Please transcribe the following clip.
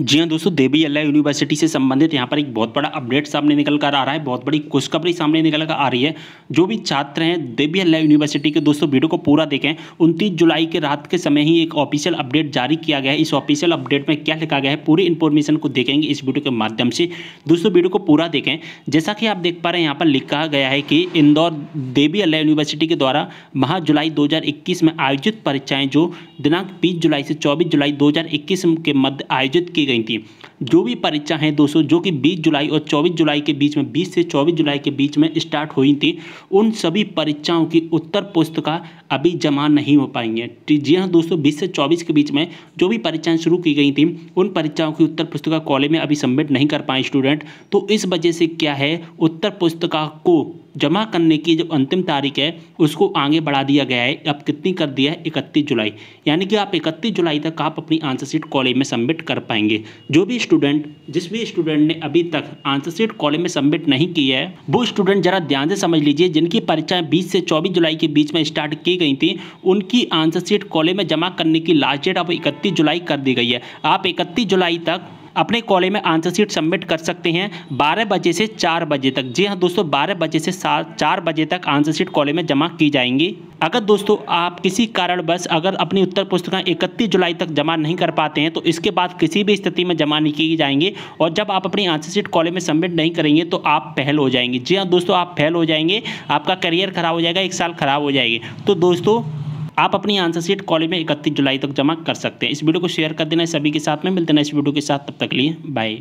जी हाँ दोस्तों, देवी अल्लाह यूनिवर्सिटी से संबंधित यहाँ पर एक बहुत बड़ा अपडेट सामने निकल कर आ रहा है, बहुत बड़ी खुशखबरी सामने निकल कर आ रही है। जो भी छात्र हैं, देवी अल्लाह यूनिवर्सिटी के दोस्तों, वीडियो को पूरा देखें। उनतीस जुलाई के रात के समय ही एक ऑफिशियल अपडेट जारी किया गया है। इस ऑफिशियल अपडेट में क्या लिखा गया है, पूरी इन्फॉर्मेशन को देखेंगे इस वीडियो के माध्यम से। दोस्तों, वीडियो को पूरा देखें। जैसा कि आप देख पा रहे हैं, यहाँ पर लिखा गया है कि इंदौर देवी अल्लाह यूनिवर्सिटी के द्वारा माह जुलाई दो हज़ार इक्कीस में आयोजित परीक्षाएँ, जो दिनांक बीस जुलाई से चौबीस जुलाई दो हज़ार इक्कीस के मध्य आयोजित की गई थी। जो भी परीक्षा हैं दोस्तों, जो कि 20 जुलाई और 24 जुलाई के बीच में 20 से 24 जुलाई के बीच में स्टार्ट हुई थी, उन सभी परीक्षाओं की उत्तर पुस्तिका अभी जमा नहीं हो पाएँगे। जी हाँ दोस्तों 20 से 24 के बीच में जो भी परीक्षाएँ शुरू की गई थी, उन परीक्षाओं की उत्तर पुस्तिका कॉलेज में अभी सबमिट नहीं कर पाए स्टूडेंट तो इस वजह से क्या है, उत्तर पुस्तिका को जमा करने की जो अंतिम तारीख है, उसको आगे बढ़ा दिया गया है। अब कितनी कर दिया है? इकतीस जुलाई। यानी कि आप इकतीस जुलाई तक आप अपनी आंसर सीट कॉलेज में सबमिट कर पाएँगे। जो भी स्टूडेंट जिस भी स्टूडेंट ने अभी तक आंसर सीट कॉलेज में सबमिट नहीं किया है, वो स्टूडेंट जरा ध्यान से समझ लीजिए, जिनकी परीक्षाएँ बीस से चौबीस जुलाई के बीच में स्टार्ट की गई थी, उनकी आंसर सीट कॉलेज में जमा करने की लास्ट डेट अब इकतीस जुलाई कर दी गई है। आप इकतीस जुलाई तक अपने कॉलेज में आंसर सीट सबमिट कर सकते हैं बारह बजे से चार बजे तक। जी हाँ दोस्तों, बारह बजे से सात चार बजे तक आंसर सीट कॉलेज में जमा की जाएँगी। अगर दोस्तों आप किसी कारण बस अगर अपनी उत्तर पुस्तिका इकतीस जुलाई तक जमा नहीं कर पाते हैं तो इसके बाद किसी भी स्थिति में जमा नहीं की जाएँगे और जब आप अपनी आंसर सीट कॉलेज में सबमिट नहीं करेंगे तो आप फेल हो जाएँगे। जी हाँ दोस्तों, आप फेल हो जाएँगे, आपका करियर खराब हो जाएगा, एक साल खराब हो जाएगी। तो दोस्तों आप अपनी आंसर सीट कॉलेज में इकतीस जुलाई तक जमा कर सकते हैं। इस वीडियो को शेयर कर देना सभी के साथ में। मिलते हैं इस वीडियो के साथ। तब तक लिए बाय